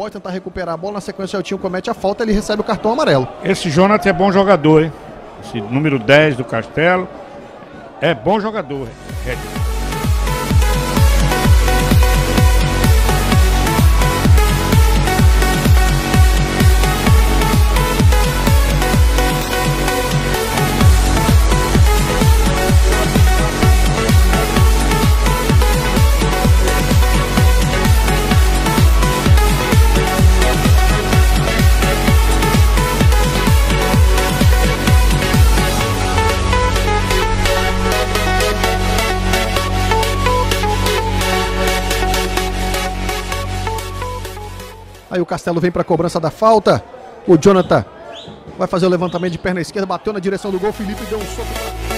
rebote, tentar recuperar a bola. Na sequência, o Eltinho comete a falta, ele recebe o cartão amarelo. Esse Jonathan é bom jogador, hein? Esse número 10 do Castelo. É bom jogador. É. Aí o Castelo vem para a cobrança da falta. O Jonathan vai fazer o levantamento de perna esquerda, bateu na direção do gol. Felipe deu um soco.